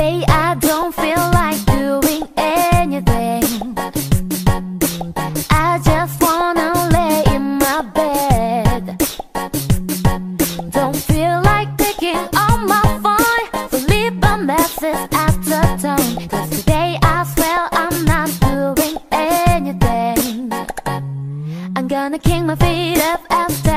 Today I don't feel like doing anything. I just wanna lay in my bed. Don't feel like picking up my phone So leave a message after tone Cause today I swear I'm not doing anything. I'm gonna kick my feet up after